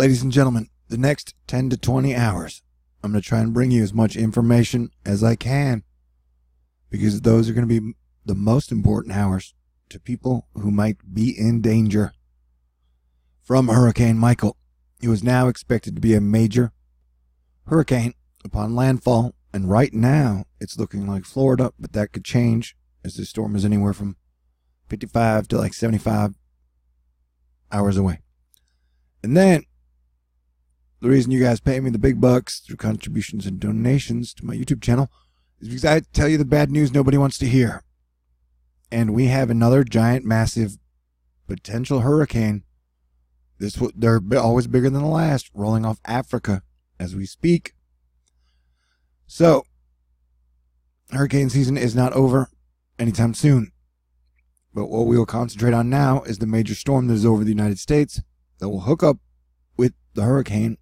ladies and gentlemen, the next 10 to 20 hours, I'm going to try and bring you as much information as I can because those are going to be the most important hours to people who might be in danger from Hurricane Michael. It was now expected to be a major hurricane upon landfall, and right now it's looking like Florida, but that could change as the storm is anywhere from 55 to like 75 hours away. And then the reason you guys pay me the big bucks through contributions and donations to my YouTube channel is because I tell you the bad news nobody wants to hear. And we have another giant, massive potential hurricane. This they're always bigger than the last, rolling off Africa as we speak. So, hurricane season is not over anytime soon. But what we will concentrate on now is the major storm that is over the United States that will hook up with the hurricane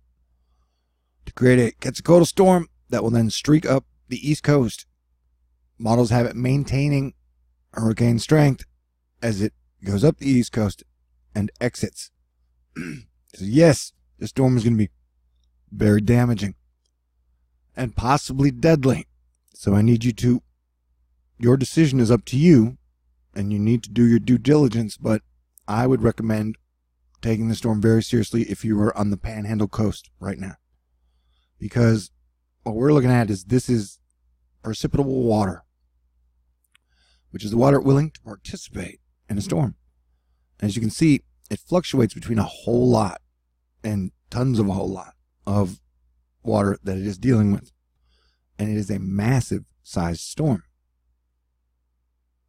to create a Quetzalcoatl storm that will then streak up the East Coast. Models have it maintaining hurricane strength as it goes up the East Coast and exits. so yes, the storm is going to be very damaging and possibly deadly. So I need you to, your decision is up to you and you need to do your due diligence, but I would recommend taking the storm very seriously if you are on the panhandle coast right now. Because what we're looking at is this is precipitable water, which is the water willing to participate in a storm. As you can see, it fluctuates between a whole lot and tons of a whole lot of water that it is dealing with. And it is a massive sized storm.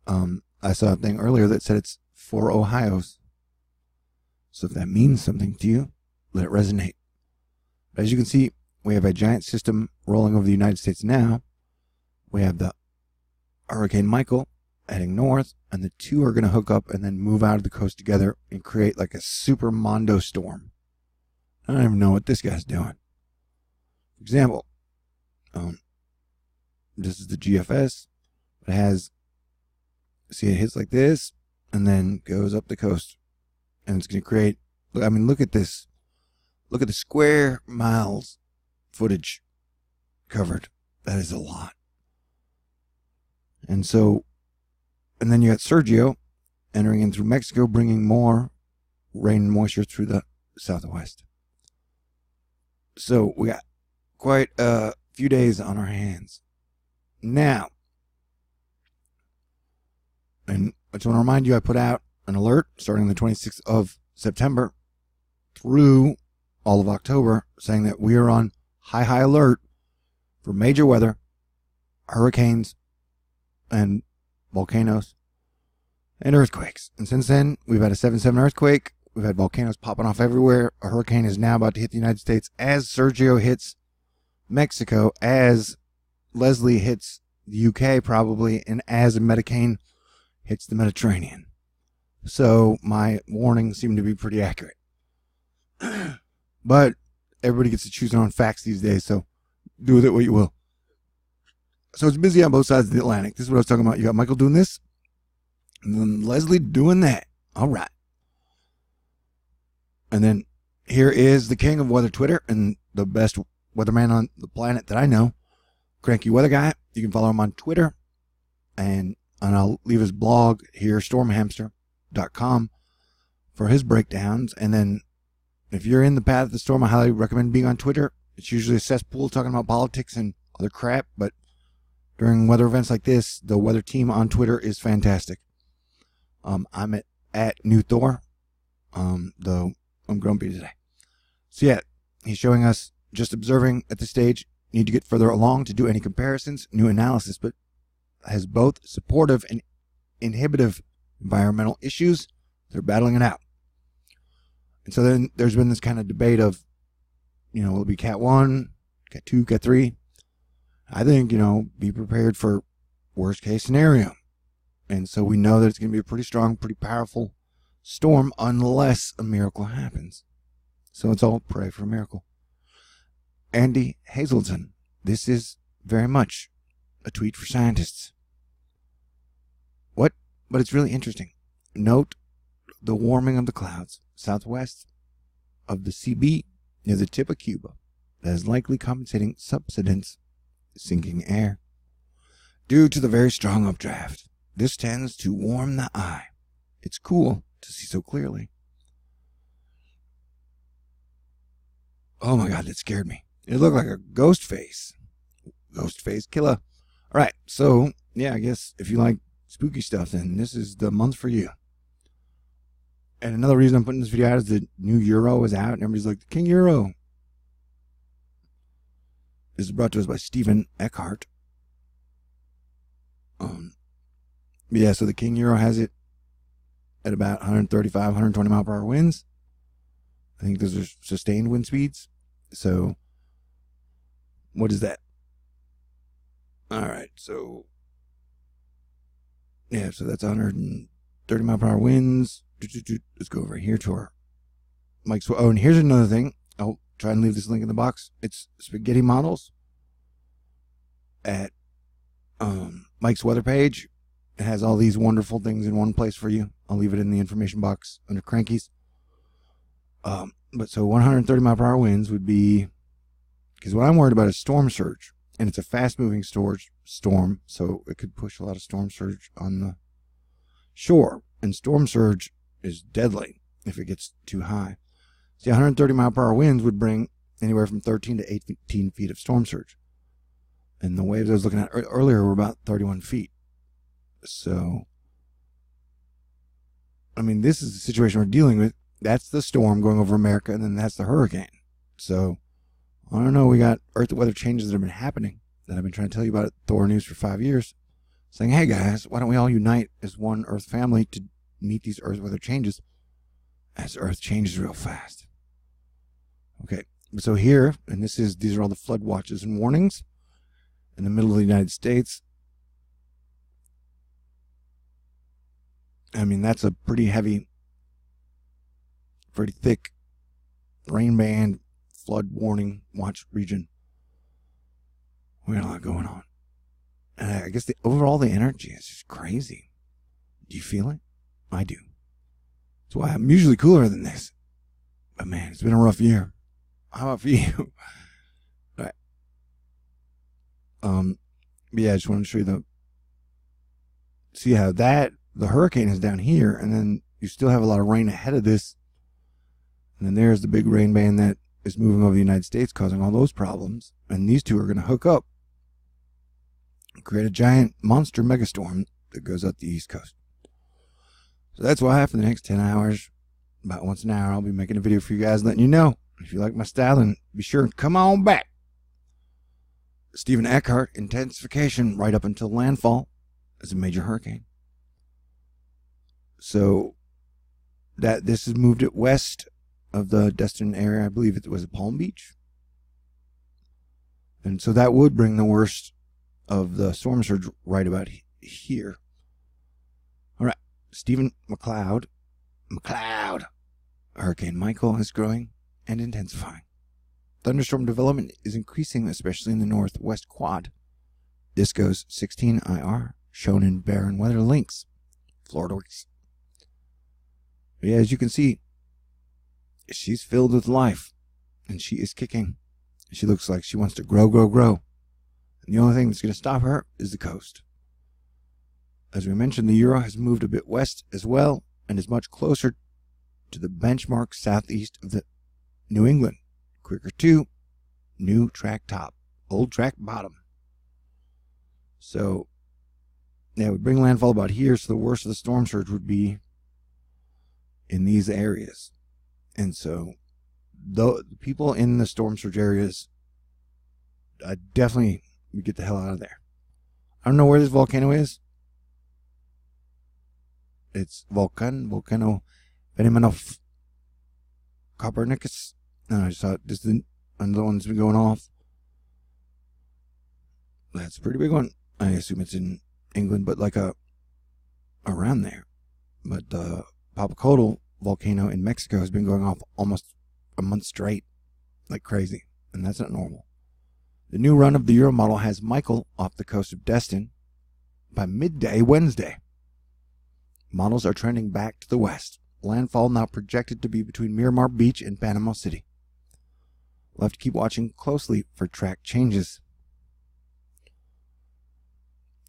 Um, I saw a thing earlier that said it's four Ohio's. So if that means something to you, let it resonate. But as you can see, we have a giant system rolling over the United States now. We have the Hurricane Michael heading north, and the two are going to hook up and then move out of the coast together and create like a super mondo storm. I don't even know what this guy's doing. For example, um, this is the GFS. It has, see, it hits like this and then goes up the coast. And it's going to create, I mean, look at this. Look at the square miles footage covered. That is a lot. And so, and then you got Sergio entering in through Mexico, bringing more rain and moisture through the southwest. So we got quite a few days on our hands. Now, and I just want to remind you, I put out an alert starting the 26th of September through all of October saying that we are on high, high alert for major weather, hurricanes, and volcanoes and earthquakes. And since then, we've had a 7 7 earthquake. We've had volcanoes popping off everywhere. A hurricane is now about to hit the United States as Sergio hits Mexico, as Leslie hits the UK, probably, and as a Medicane hits the Mediterranean. So my warnings seem to be pretty accurate. but everybody gets to choose their own facts these days, so do with it what you will. So it's busy on both sides of the Atlantic. This is what I was talking about. You got Michael doing this, and then Leslie doing that. All right. And then here is the king of weather Twitter and the best weatherman on the planet that I know, Cranky Weather Guy. You can follow him on Twitter, and and I'll leave his blog here, stormhamster.com, for his breakdowns. And then if you're in the path of the storm, I highly recommend being on Twitter. It's usually a cesspool talking about politics and other crap, but during weather events like this, the weather team on Twitter is fantastic. Um, I'm at, at New Thor, um, though I'm grumpy today. So yeah, he's showing us just observing at this stage. Need to get further along to do any comparisons, new analysis, but has both supportive and inhibitive environmental issues. They're battling it out. And so then there's been this kind of debate of, you know, will it be Cat 1, Cat 2, Cat 3? I think, you know, be prepared for worst case scenario. And so we know that it's going to be a pretty strong, pretty powerful storm unless a miracle happens. So it's all pray for a miracle. Andy Hazelton, this is very much a tweet for scientists. What? But it's really interesting. Note the warming of the clouds southwest of the CB near the tip of Cuba that is likely compensating subsidence sinking air. Due to the very strong updraft, this tends to warm the eye. It's cool to see so clearly. Oh my god, that scared me. It looked like a ghost face. Ghost face killer. All right, so yeah, I guess if you like spooky stuff, then this is the month for you. And another reason I'm putting this video out is the new Euro is out, and everybody's like, the King Euro. This is brought to us by Stephen Eckhart. Um, yeah, so the King Euro has it at about 135, 120 mile per hour winds. I think those are sustained wind speeds. So, what is that? All right, so yeah, so that's 130 mile per hour winds. Let's go over here to our Mike's. Oh, and here's another thing. I'll try and leave this link in the box. It's spaghetti models at um, Mike's weather page. It has all these wonderful things in one place for you. I'll leave it in the information box under crankies. Um, but so 130 mile per hour winds would be because what I'm worried about is storm surge, and it's a fast moving storage storm, so it could push a lot of storm surge on the shore. And storm surge is deadly if it gets too high. See, 130 mile per hour winds would bring anywhere from 13 to 18 feet of storm surge. And the waves I was looking at earlier were about 31 feet. So, I mean, this is the situation we're dealing with. That's the storm going over America, and then that's the hurricane. So, I don't know. We got earth weather changes that have been happening that I've been trying to tell you about at Thor News for five years, saying, hey guys, why don't we all unite as one Earth family to meet these Earth weather changes as Earth changes real fast? Okay, so here, and this is these are all the flood watches and warnings in the middle of the United States. I mean, that's a pretty heavy, pretty thick rain band flood warning watch region. We got a lot going on. And I guess the overall the energy is just crazy. Do you feel it? I do. That's why I'm usually cooler than this. But man, it's been a rough year. How about for you? Um, yeah, I just want to show you the. See how that the hurricane is down here, and then you still have a lot of rain ahead of this, and then there's the big rain band that is moving over the United States, causing all those problems. And these two are going to hook up, create a giant monster megastorm that goes up the East Coast. So that's why for the next 10 hours, about once an hour, I'll be making a video for you guys, letting you know. If you like my style, then be sure and come on back. Stephen Eckhart, intensification right up until landfall as a major hurricane. So that this has moved it west of the Destin area. I believe it was Palm Beach. And so that would bring the worst of the storm surge right about here. Stephen McCloud. McCloud. Hurricane Michael is growing and intensifying. Thunderstorm development is increasing, especially in the northwest quad. This goes 16 IR, shown in Baron Weather Lynx. Florida Weeks. Yeah, as you can see, she's filled with life and she is kicking. She looks like she wants to grow, grow, grow. And the only thing that's going to stop her is the coast. As we mentioned, the Euro has moved a bit west as well and is much closer to the benchmark southeast of the New England. Quicker 2, new track top, old track bottom. So, yeah, we bring landfall about here, so the worst of the storm surge would be in these areas. And so the people in the storm surge areas uh, definitely would get the hell out of there. I don't know where this volcano is. It's Vulcan, Volcano Venimanov Copernicus. No, I thought this is another one's been going off. That's a pretty big one. I assume it's in England, but like a around there. But uh Popocatépetl volcano in Mexico has been going off almost a month straight, like crazy, and that's not normal. The new run of the Euro model has Michael off the coast of Destin by midday Wednesday. Models are trending back to the west. Landfall now projected to be between Miramar Beach and Panama City. We'll have to keep watching closely for track changes.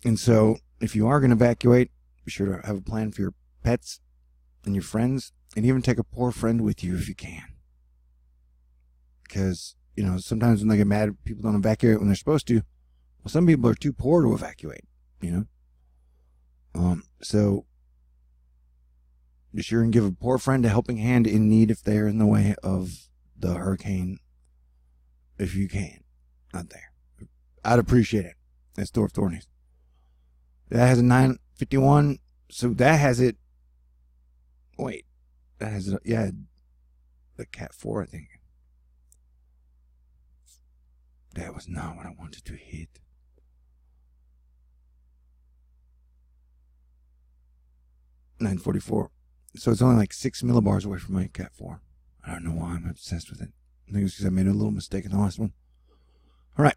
And so, if you are going to evacuate, be sure to have a plan for your pets and your friends, and even take a poor friend with you if you can. Because, you know, sometimes when they get mad, people don't evacuate when they're supposed to. Well, some people are too poor to evacuate, you know? Um, so be sure and give a poor friend a helping hand in need if they're in the way of the hurricane, if you can, out there. I'd appreciate it. That's Dwarf Thornies. That has a 951, so that has it. Wait, that has it, yeah, the Cat 4, I think. That was not what I wanted to hit. Nine forty four. So it's only like six millibars away from my Cat 4. I don't know why I'm obsessed with it. I think it's because I made a little mistake in the last one. All right.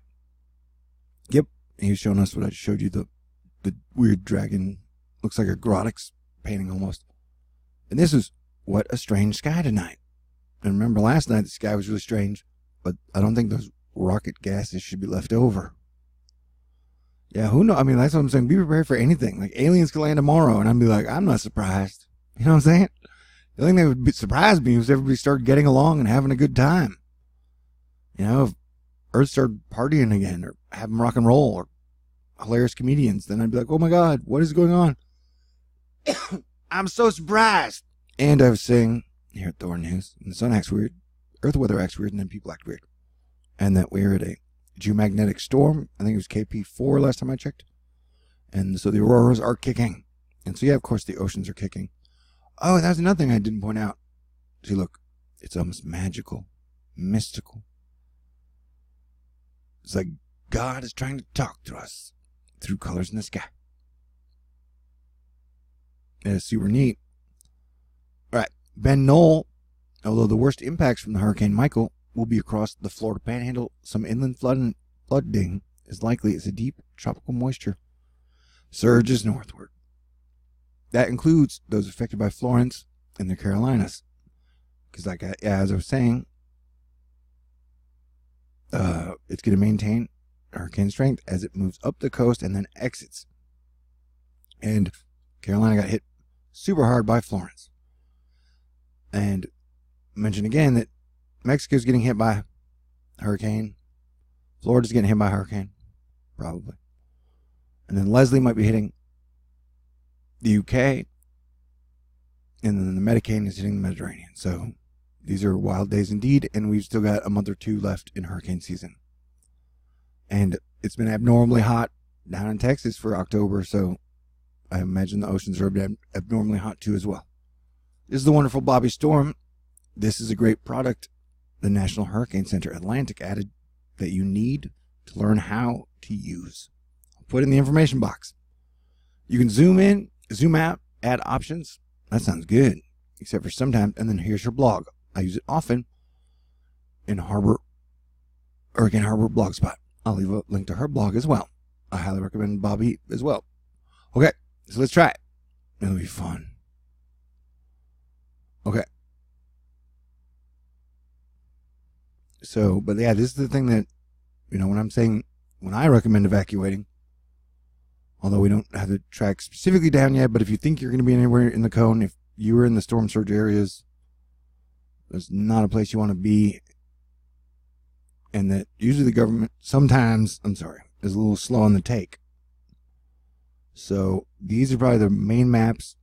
Yep. He was showing us what I showed you the the weird dragon. Looks like a Grotics painting almost. And this is what a strange sky tonight. And remember last night the sky was really strange, but I don't think those rocket gases should be left over. Yeah, who knows? I mean, that's what I'm saying. Be prepared for anything. Like aliens could land tomorrow, and I'd be like, I'm not surprised. You know what I'm saying? The only thing that would surprise me was everybody started getting along and having a good time. You know, if Earth started partying again or having rock and roll or hilarious comedians, then I'd be like, oh my God, what is going on? I'm so surprised. And I was saying here at Thor News, the sun acts weird, Earth weather acts weird, and then people act weird. And that we're at a geomagnetic storm. I think it was KP4 last time I checked. And so the auroras are kicking. And so, yeah, of course, the oceans are kicking. Oh, that's another thing I didn't point out. See, look, it's almost magical, mystical. It's like God is trying to talk to us through colors in the sky. It's super neat. All right, Ben Noll, although the worst impacts from the Hurricane Michael will be across the Florida Panhandle, some inland flooding, flooding is likely as a deep tropical moisture surges northward. That includes those affected by Florence and the Carolinas. Because, like as I was saying, uh, it's going to maintain hurricane strength as it moves up the coast and then exits. And Carolina got hit super hard by Florence. And mention again that Mexico's getting hit by hurricane. Florida's getting hit by hurricane, probably. And then Leslie might be hitting the UK, and then the Medicane is hitting the Mediterranean. So these are wild days indeed, and we've still got a month or two left in hurricane season. And it's been abnormally hot down in Texas for October, so I imagine the oceans are abnormally hot too as well. This is the wonderful Bobbistorm. This is a great product the National Hurricane Center Atlantic added that you need to learn how to use. I'll put in the information box. You can zoom in zoom out, add options. That sounds good, except for sometimes. And then here's her blog. I use it often in Harbor, Hurricane Harbor Blogspot. I'll leave a link to her blog as well. I highly recommend Bobby as well. Okay, so let's try it. It'll be fun. Okay. So, but yeah, this is the thing that, you know, when I'm saying, when I recommend evacuating, although we don't have the track specifically down yet. But if you think you're going to be anywhere in the cone, if you were in the storm surge areas, that's not a place you want to be. And that usually the government sometimes, I'm sorry, is a little slow on the take. So these are probably the main maps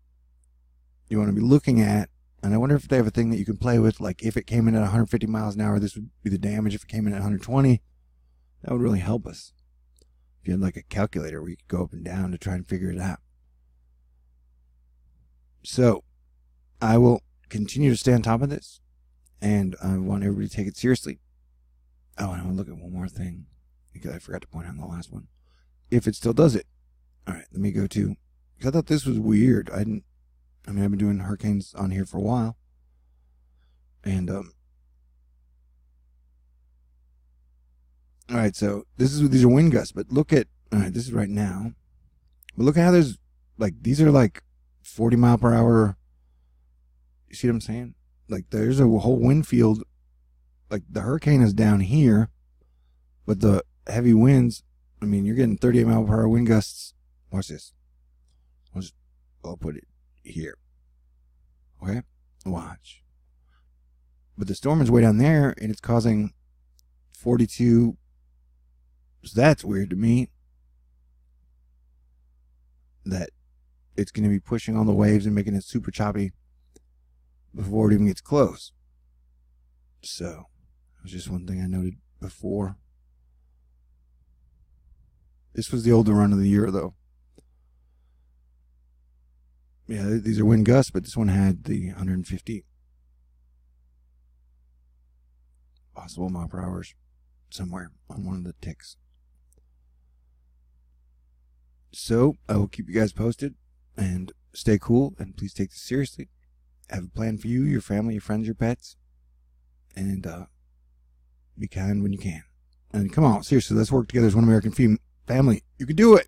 you want to be looking at. And I wonder if they have a thing that you can play with, like if it came in at 150 miles an hour, this would be the damage. If it came in at 120, that would really help us. If you had like a calculator where you could go up and down to try and figure it out. So, I will continue to stay on top of this, and I want everybody to take it seriously. Oh, and I want to look at one more thing because I forgot to point out in the last one. If it still does it. All right, let me go to. Because I thought this was weird. I didn't. I mean, I've been doing hurricanes on here for a while, and um, All right, so this is these are wind gusts, but look at all right, this is right now. But look at how there's like these are like 40 mile per hour. You see what I'm saying? Like there's a whole wind field like the hurricane is down here, but the heavy winds. I mean, you're getting 38 mile per hour wind gusts. Watch this. I'll, just, I'll put it here. Okay, watch. But the storm is way down there, and it's causing 42. So that's weird to me. That it's going to be pushing on the waves and making it super choppy before it even gets close. So, that was just one thing I noted before. This was the older run of the year, though. Yeah, these are wind gusts, but this one had the 150 possible mile per hour somewhere on one of the ticks. So I will keep you guys posted and stay cool and please take this seriously. I Have a plan for you, your family, your friends, your pets, and uh, be kind when you can. And come on, seriously, let's work together as one American family. You can do it.